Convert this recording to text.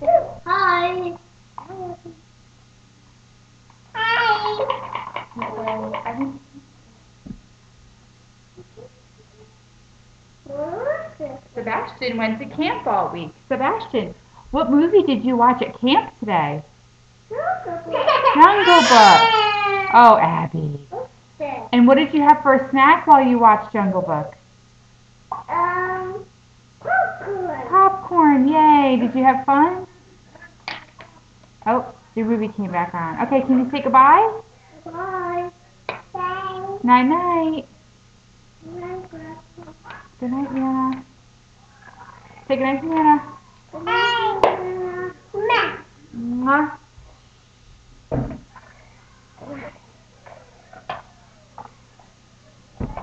Hi. Hi. Sebastian went to camp all week. Sebastian, what movie did you watch at camp today? Jungle Book. Oh, Abby. And what did you have for a snack while you watched Jungle Book? Um, popcorn. Popcorn, yay. Did you have fun? Oh, the Ruby came back on. Okay, can you say goodbye? Bye. Bye. Night night. Good night, Miana. Say good night, Miana. Bye. Mwah.